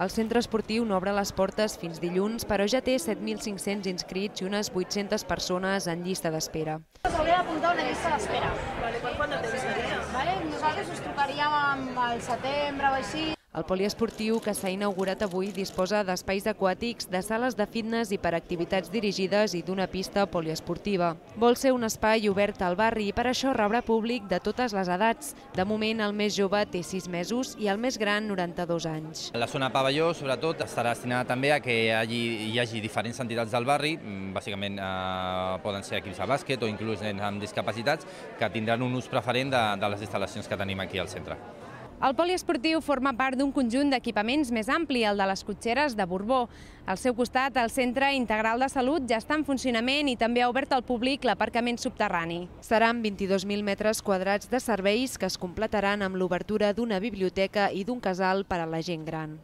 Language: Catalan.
El centre esportiu no obre les portes fins dilluns, però ja té 7.500 inscrits i unes 800 persones en llista d'espera. S'hauria d'apuntar una llista d'espera. Vale, ¿por cuándo te avisaría? Vale? Nosaltres us trucaríem al setembre o així. El poliesportiu que s'ha inaugurat avui disposa d'espais aquàtics, de sales de fitness i per activitats dirigides i d'una pista poliesportiva. Vol ser un espai obert al barri i per això rebrà públic de totes les edats. De moment, el més jove té 6 mesos i el més gran 92 anys. La zona pavelló, sobretot, estarà destinada també a que hi hagi, hi hagi diferents entitats del barri, mm, bàsicament eh, poden ser equips de bàsquet o inclús nens amb discapacitats, que tindran un ús preferent de, de les instal·lacions que tenim aquí al centre. El poliesportiu forma part d'un conjunt d'equipaments més ampli, el de les cotxeres de Borbó. Al seu costat, el Centre Integral de Salut ja està en funcionament i també ha obert al públic l'aparcament subterrani. Seran 22.000 metres quadrats de serveis que es completaran amb l'obertura d'una biblioteca i d'un casal per a la gent gran.